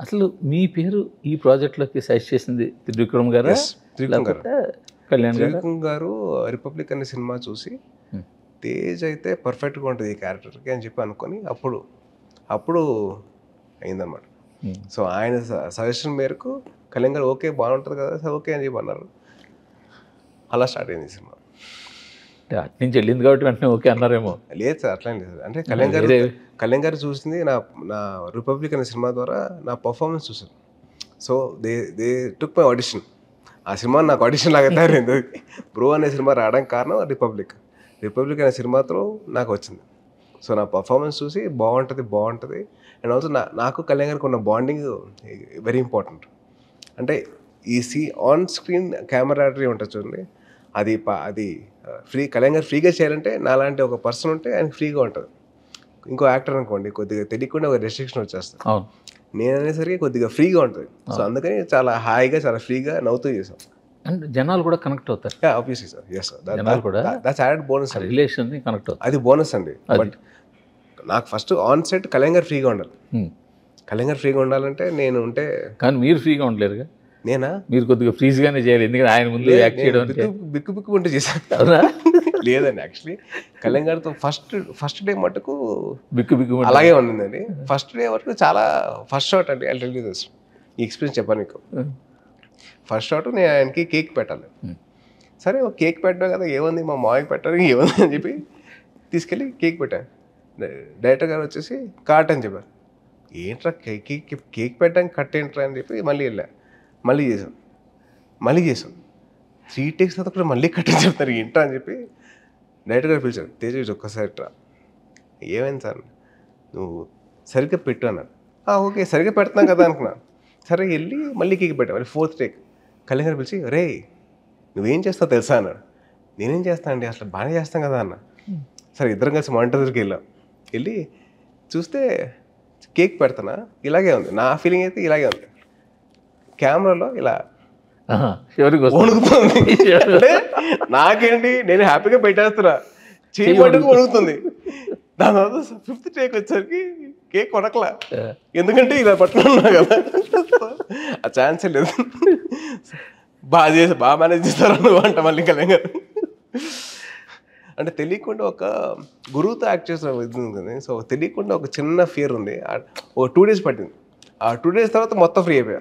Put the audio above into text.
అసలు మీ పేరు ఈ ప్రాజెక్ట్లోకి సజెస్ట్ చేసింది త్రివిక్రమ్ గారా? కళ్యాణ్ త్రివిక్రమ్ గారు రిపబ్లిక్ అనే సినిమా చూసి Hmm. తేజ్ అయితే పర్ఫెక్ట్గా ఉంటుంది ఈ క్యారెక్టర్కి అని చెప్పి అనుకొని అప్పుడు అప్పుడు అయిందన్నమాట. సో ఆయన సజెషన్ మేరకు కళ్యాణ్ గారు ఓకే బాగుంటుంది కదా సరే ఓకే అని చెప్పి అన్నారు. అలా స్టార్ట్ అయింది ఈ సినిమా. అటు నుంచి వెళ్ళింది కాబట్టి వెంటనే ఓకే అన్నారేమో. లేదు సార్ అట్లా లేదు అంటే కళ్యాణ్ గారు కళ్యాణ్ గారు చూసింది నా నా రిపబ్లిక్ అనే సినిమా ద్వారా నా పర్ఫార్మెన్స్ చూసారు so they they took my audition ఆ సినిమా నాకు ఆడిషన్ లాగా తయారైంది. బ్రో అనే సినిమా రావడానికి కారణం రిపబ్లిక్ రిపబ్లిక్ అనే సినిమాతో నాకు వచ్చింది. సో నా పర్ఫార్మెన్స్ చూసి బాగుంటుంది బాగుంటుంది. అండ్ ఆల్సో నా నాకు కళ్యాణ్ గారికి ఉన్న బాండింగ్ వెరీ ఇంపార్టెంట్ అంటే ఈ సీ ఆన్ స్క్రీన్ కెమెరాటరీ ఉంటుంది చూడండి. అది ప- అది ఫ్రీ కళ్యాణ్ గారు ఫ్రీగా చేయాలంటే నాలాంటి ఒక పర్సన్ ఉంటే ఆయనకి ఫ్రీగా ఉంటుంది. ఇంకో యాక్టర్ అనుకోండి కొద్దిగా తెలియకుండా ఒక రెస్ట్రిక్షన్ వచ్చేస్తుంది. అవును. నేను అనేసరికి కొద్దిగా ఫ్రీగా ఉంటుంది. సో అందుకని చాలా హాయిగా చాలా ఫ్రీగా నవ్వుతూ చేసాం అండ్ జనాలు కూడా కనెక్ట్ అవుతారు. ఆబ్వియస్లీ సార్ ఎస్ జనాలు కూడా? That's added bonus relation connect అవుతారు. అది బోనస్ అండి. బట్ నాకు ఫస్ట్ ఆన్ సెట్ కళ్యాణ్ గారు ఫ్రీగా ఉండాలి. కళ్యాణ్ గారు ఫ్రీగా ఉండాలంటే నేను ఉంటే కానీ మీరు ఫ్రీగా ఉండలేరుగా? నేనా? మీరు కొద్దిగా ఫ్రీజ్గానే చేయాలి ఎందుకంటే ఆయన ముందు యాక్ట్ చేయడం బిక్కు బిక్కు ఉంటే చేశాను అవునా? లేదండి యాక్చువల్లీ కళ్యాణ్ గారితో ఫస్ట్ ఫస్ట్ డే మటుకు బిక్కు బిక్కు. అలాగే ఉండిందండి. ఫస్ట్ డే వరకు చాలా ఫస్ట్ షాట్ అండి ఐ టెల్ ఈ ఎక్స్పీరియన్స్ చెప్పాను మీకు. ఫస్ట్ షాట్ నేను ఆయనకి కేక్ పెట్టాలి. సరే ఒక కేక్ పెట్టాను కదా ఏముంది? మా మామయ్యకి పెట్టాలి ఏముంది? అని చెప్పి తీసుకెళ్ళి కేక్ పెట్టాను డైరెక్టర్ గారు వచ్చేసి కాట్ అని చెప్పారు. ఏంట్రా కేక్ కేక్ కేక్ పెట్టడానికి కట్ ఏంట్రా అని చెప్పి మళ్ళీ వెళ్ళా. మళ్ళీ చేసాం మళ్ళీ చేసాం త్రీ టేక్స్ తర్వాత కూడా మళ్ళీ కట్ చెప్తారు ఏంట్రా అని చెప్పి డైరెక్ట్గా గారు పిలిచారు తేజ ఒక్కసారి ట్రా ఏమైంది సార్? నువ్వు సరిగ్గా పెట్టు అన్నాడు "ఆ, ఓకే సరిగ్గా పెడుతున్నాం కదా అనుకున్నా. సరే వెళ్ళి మళ్ళీ కేక్ పెట్టా. మళ్ళీ ఫోర్త్ టేక్ కళ్యాణ్ గారు పిలిచి రే నువ్వేం చేస్తావు తెలుసా అన్నాడు నేనేం చేస్తాను అండి అసలు బాగానే చేస్తాం కదా అన్న. సరే ఇద్దరం కలిసి వంట దగ్గరికి వెళ్ళాం. వెళ్ళి చూస్తే కేక్ పెడతానా? ఇలాగే ఉంది. నా ఫీలింగ్ అయితే ఇలాగే ఉంది. కెమెరాలో ఇలా. వణుకుతుంది. అంటే నాకేంటి నేను హ్యాపీగా పెట్టేస్తున్నా. చేయి పట్టుకు వణుకుతుంది. దాని తర్వాత ఫిఫ్త్ టేక్ వచ్చేసరికి కేక్ కొడకలా ఎందుకంటే ఇలా పట్టుకున్నా కదా. ఆ ఛాన్సే లేదు. బాగా చేసి బాగా మేనేజ్ చేస్తారు అంట మళ్ళీ కళ్యాణ్ గారు. అంటే తెలియకుండా ఒక గురువుతో యాక్ట్ చేసిన ఇది ఉంది కదా. సో తెలియకుండా ఒక చిన్న ఫియర్ ఉంది. ఓ టూ డేస్ పట్టింది. ఆ టూ డేస్ తర్వాత మొత్తం ఫ్రీ అయిపోయా.